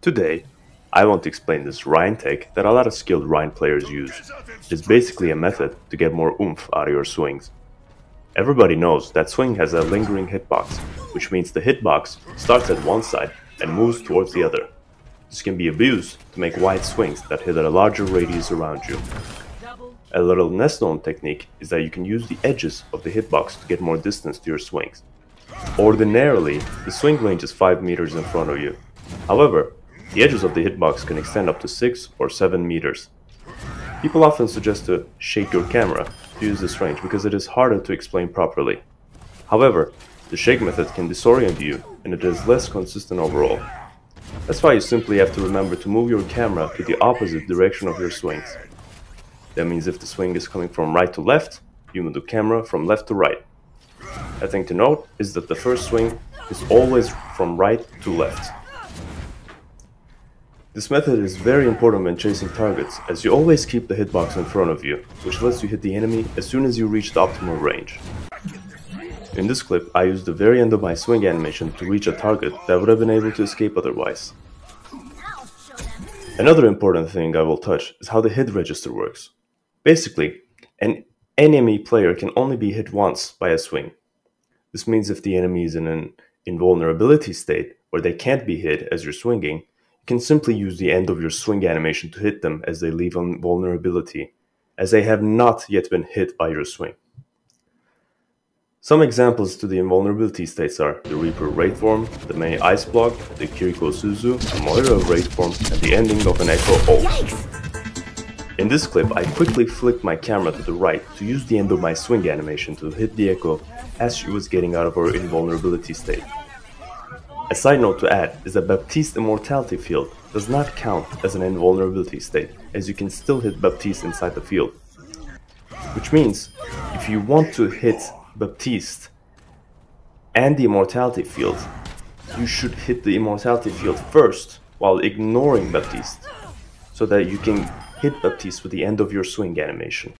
Today, I want to explain this Rein tech that a lot of skilled Rein players use. It's basically a method to get more oomph out of your swings. Everybody knows that swing has a lingering hitbox, which means the hitbox starts at one side and moves towards the other. This can be abused to make wide swings that hit at a larger radius around you. A little less known technique is that you can use the edges of the hitbox to get more distance to your swings. Ordinarily, the swing range is 5 meters in front of you. However, the edges of the hitbox can extend up to 6 or 7 meters. People often suggest to shake your camera to use this range because it is harder to explain properly. However, the shake method can disorient you and it is less consistent overall. That's why you simply have to remember to move your camera to the opposite direction of your swings. That means if the swing is coming from right to left, you move the camera from left to right. A thing to note is that the first swing is always from right to left. This method is very important when chasing targets, as you always keep the hitbox in front of you, which lets you hit the enemy as soon as you reach the optimal range. In this clip, I used the very end of my swing animation to reach a target that would have been able to escape otherwise. Another important thing I will touch is how the hit register works. Basically, an enemy player can only be hit once by a swing. This means if the enemy is in an invulnerability state where they can't be hit as you're swinging, can simply use the end of your swing animation to hit them as they leave on vulnerability, as they have not yet been hit by your swing. Some examples to the invulnerability states are the Reaper Wraith form, the Mei Ice Block, the Kiriko Suzu, the Moira Wraith form, and the ending of an Echo ult. In this clip, I quickly flicked my camera to the right to use the end of my swing animation to hit the Echo as she was getting out of her invulnerability state. A side note to add is that Baptiste Immortality Field does not count as an invulnerability state, as you can still hit Baptiste inside the field. Which means, if you want to hit Baptiste and the Immortality Field, you should hit the Immortality Field first while ignoring Baptiste, so that you can hit Baptiste with the end of your swing animation.